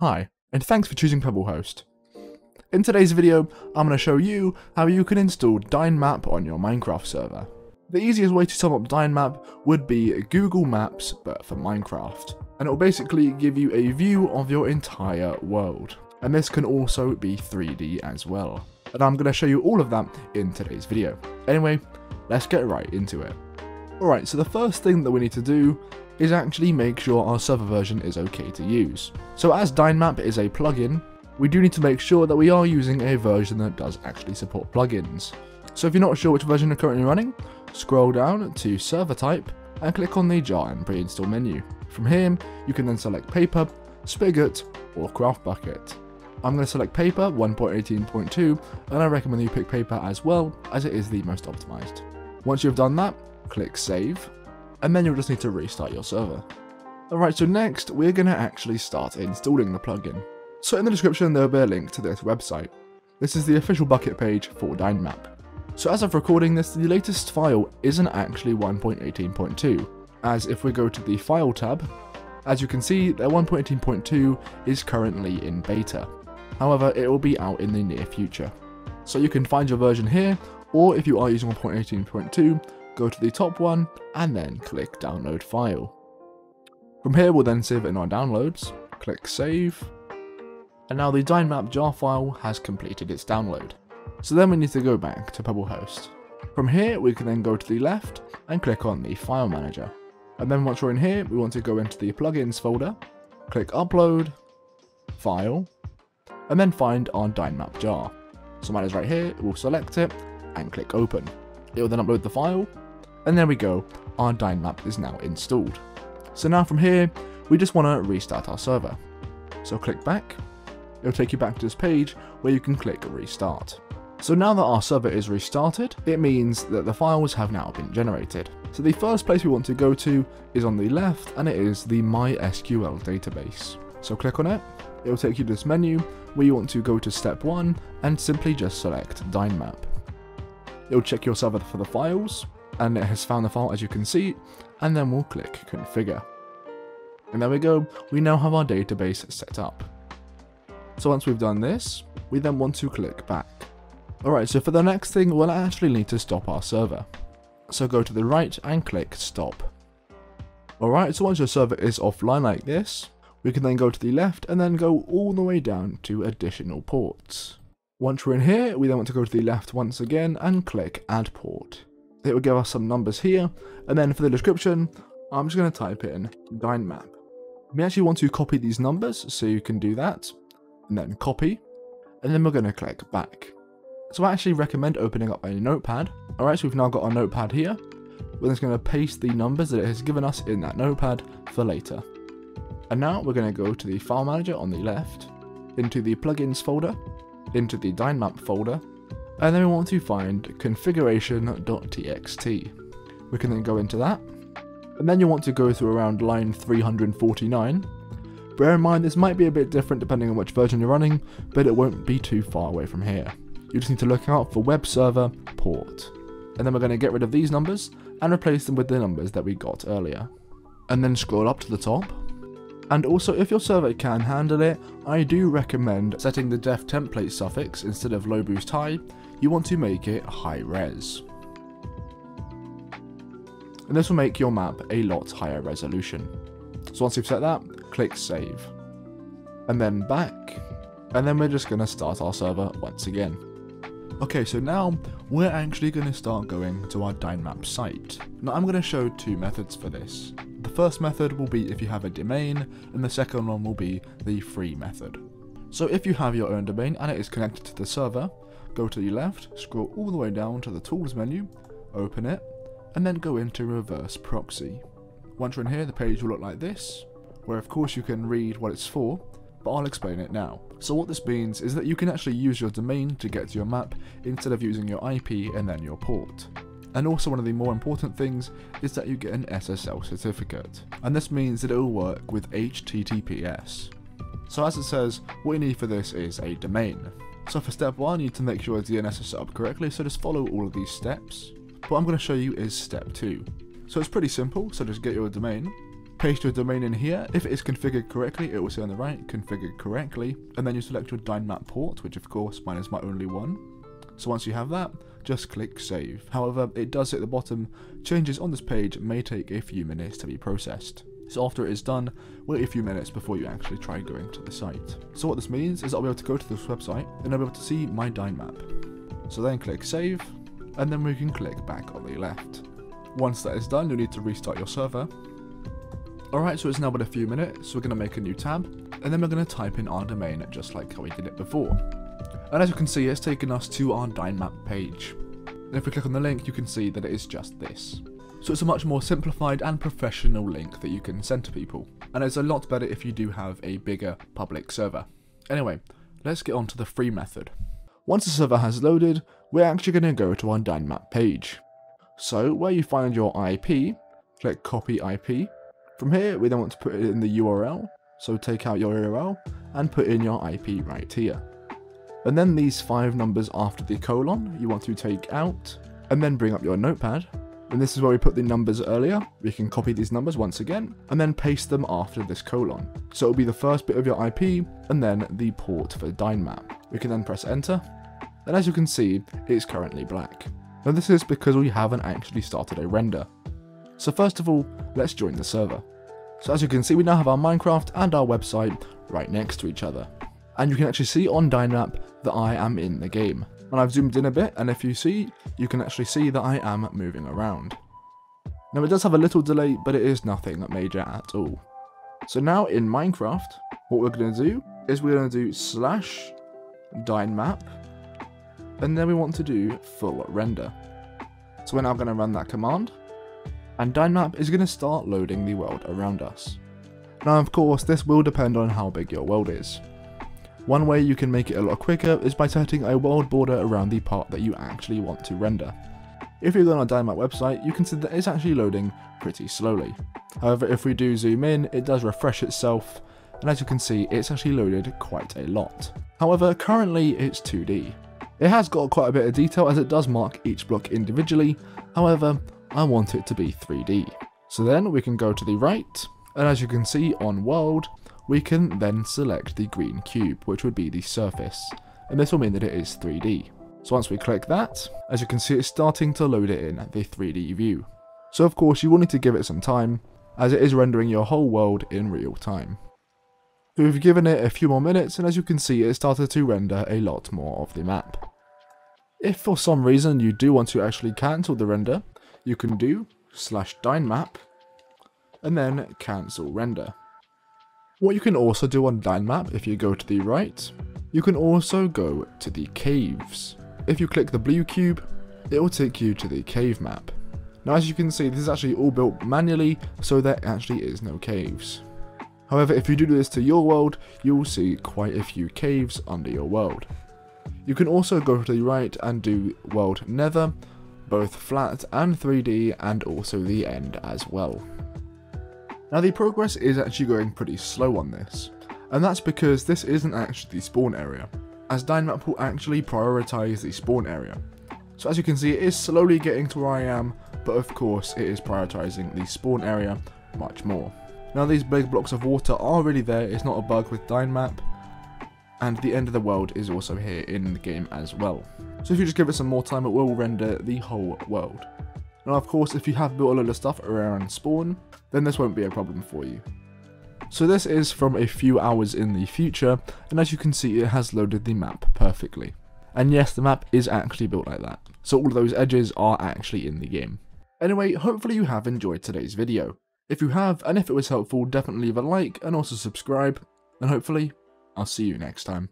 Hi, and thanks for choosing Pebblehost. In today's video, I'm going to show you how you can install Dynmap on your Minecraft server. The easiest way to sum up Dynmap would be Google Maps, but for Minecraft. And it will basically give you a view of your entire world. And this can also be 3D as well. And I'm going to show you all of that in today's video. Anyway, let's get right into it. Alright, so the first thing that we need to do is actually make sure our server version is okay to use. So as Dynmap is a plugin, we do need to make sure that we are using a version that does actually support plugins. So if you're not sure which version you're currently running, scroll down to server type and click on the jar and pre-install menu. From here, you can then select paper, spigot, or CraftBukkit. I'm going to select paper 1.18.2 and I recommend you pick paper as well as it is the most optimized. Once you've done that, click save and then you'll just need to restart your server. Alright, so next we're going to actually start installing the plugin. So in the description there will be a link to this website. This is the official Bukkit page for Dynmap. So as of recording this, the latest file isn't actually 1.18.2, as if we go to the file tab, as you can see their 1.18.2 is currently in beta. However, it will be out in the near future. So you can find your version here, or if you are using 1.18.2, go to the top one and then click download file. From here we'll then save it in our downloads, click save, and now the Dynmap jar file has completed its download. So then we need to go back to Pebblehost. From here we can then go to the left and click on the file manager. And then once we're in here we want to go into the plugins folder, click upload, file, and then find our Dynmap jar. So mine is right here, we'll select it and click open. It will then upload the file and there we go, our Dynmap is now installed. So now from here, we just want to restart our server. So click back, it'll take you back to this page where you can click restart. So now that our server is restarted, it means that the files have now been generated. So the first place we want to go to is on the left and it is the MySQL database. So click on it, it will take you to this menu where you want to go to step 1 and simply just select Dynmap. It will check your server for the files, and it has found the file as you can see, and then we'll click configure. And there we go, we now have our database set up. So once we've done this, we then want to click back. Alright, so for the next thing, we'll actually need to stop our server. So go to the right and click stop. Alright, so once your server is offline like this, we can then go to the left and then go all the way down to additional ports. Once we're in here, we then want to go to the left once again and click add port it will give us some numbers here. And then for the description, I'm just going to type in Dynmap. We actually want to copy these numbers, so you can do that. And then copy. And then we're going to click back. So I actually recommend opening up a notepad. Alright, so we've now got our notepad here. We're just going to paste the numbers that it has given us in that notepad for later. And now we're going to go to the file manager on the left, into the plugins folder, into the Dynmap folder, and then we want to find configuration.txt. We can then go into that, and then you want to go through around line 349. Bear in mind this might be a bit different depending on which version you're running, but it won't be too far away from here. You just need to look out for web server port. And then we're going to get rid of these numbers and replace them with the numbers that we got earlier. And then scroll up to the top and also if your server can handle it, I do recommend setting the def template suffix instead of low boost high you want to make it high res. And this will make your map a lot higher resolution. So once you've set that, click save. And then back, and then we're just going to start our server once again. Okay, so now we're actually going to start going to our Dynmap site. Now I'm going to show two methods for this. First method will be if you have a domain, and the second one will be the free method. So if you have your own domain and it is connected to the server, Go to the left, scroll all the way down to the Tools menu, open it, and then go into Reverse Proxy. Once you're in here, the page will look like this, where of course you can read what it's for, but I'll explain it now. So what this means is that you can actually use your domain to get to your map instead of using your IP and then your port. And also one of the more important things is that you get an SSL certificate, and this means that it will work with HTTPS. So as it says, what you need for this is a domain. So for step 1 you need to make sure your DNS is set up correctly, so just follow all of these steps. What I'm going to show you is step 2. So it's pretty simple, so just get your domain, paste your domain in here. If it is configured correctly, it will say on the right, configured correctly. And then you select your Dynmap port, which of course mine is my only one. So once you have that, just click save. However, it does at the bottom, changes on this page may take a few minutes to be processed. So after it is done, wait a few minutes before you actually try going to the site. So what this means is I'll be able to go to this website and I'll be able to see my Dynmap. So then click save, and then we can click back on the left. Once that is done, you'll need to restart your server. Alright, so it's now been a few minutes, so we're going to make a new tab, and then we're going to type in our domain just like how we did it before. And as you can see, it's taken us to our Dynmap page. And if we click on the link, you can see that it is just this. So it's a much more simplified and professional link that you can send to people. And it's a lot better if you do have a bigger public server. Anyway, let's get on to the free method. Once the server has loaded, we're actually going to go to our Dynmap page. So where you find your IP, click copy IP. From here, we then want to put it in the URL. So take out your URL and put in your IP right here. And then these five numbers after the colon, you want to take out, and then bring up your notepad and this is where we put the numbers earlier. We can copy these numbers once again, and then paste them after this colon. So it'll be the first bit of your IP, and then the port for Dynmap. We can then press enter, and as you can see, it's currently black. Now this is because we haven't actually started a render. So first of all, let's join the server. So as you can see, we now have our Minecraft and our website right next to each other. And you can actually see on Dynmap that I am in the game and I've zoomed in a bit and if you see you can actually see that I am moving around. Now it does have a little delay but it is nothing major at all. So now in Minecraft what we're going to do is we're going to do slash dynmap and then we want to do full render. So we're now going to run that command and Dynmap is going to start loading the world around us. Now of course this will depend on how big your world is. One way you can make it a lot quicker is by setting a world border around the part that you actually want to render. If you go on our Dynmap website, you can see that it's actually loading pretty slowly. However, if we do zoom in, it does refresh itself, and as you can see, it's actually loaded quite a lot. However, currently it's 2D. It has got quite a bit of detail as it does mark each block individually, however, I want it to be 3D. So then we can go to the right, and as you can see on world, we can then select the green cube, which would be the surface, and this will mean that it is 3D. So once we click that, as you can see it's starting to load it in the 3D view. So of course you will need to give it some time, as it is rendering your whole world in real time. So we've given it a few more minutes and as you can see it started to render a lot more of the map. If for some reason you do want to actually cancel the render, you can do slash dynmap and then cancel render. What you can also do on Dynmap, if you go to the right, you can also go to the caves. If you click the blue cube, it will take you to the cave map. Now as you can see, this is actually all built manually, so there actually is no caves. However, if you do this to your world, you will see quite a few caves under your world. You can also go to the right and do world nether, both flat and 3D and also the end as well. Now the progress is actually going pretty slow on this, and that's because this isn't actually the spawn area, as Dynmap will actually prioritise the spawn area. So as you can see it is slowly getting to where I am, but of course it is prioritising the spawn area much more. Now these big blocks of water are really there, it's not a bug with Dynmap, and the end of the world is also here in the game as well. So if you just give it some more time it will render the whole world. Now of course if you have built a lot of stuff around spawn, then this won't be a problem for you. So this is from a few hours in the future, and as you can see it has loaded the map perfectly. And yes, the map is actually built like that, so all of those edges are actually in the game. Anyway, hopefully you have enjoyed today's video. If you have, and if it was helpful, definitely leave a like and also subscribe, and hopefully, I'll see you next time.